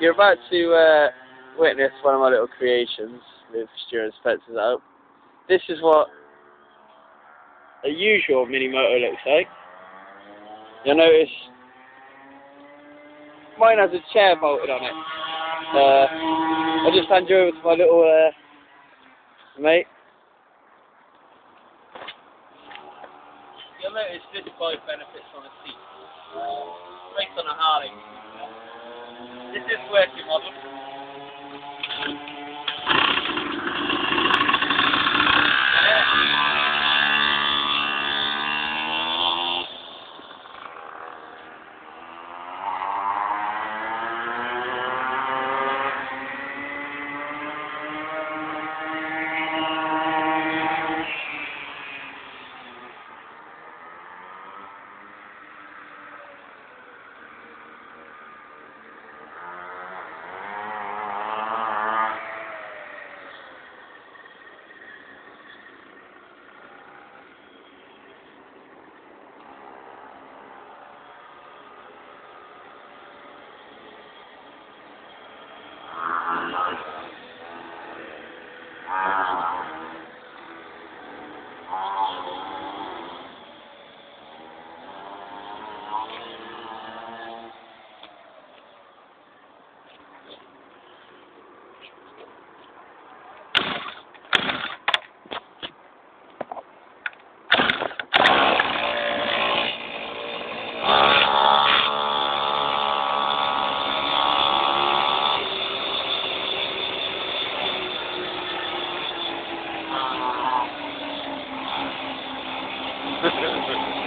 You're about to uh, witness one of my little creations with Stuart Spencer's help. This is what a usual mini motor looks like. You'll notice mine has a chair bolted on it. Uh, I'll just hand you over to my little uh, mate. You'll notice this bike benefits from a seat. Based on a Harley. This is working model. Ha, ha, ha, ha.